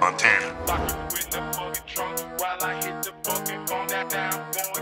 Montana. Going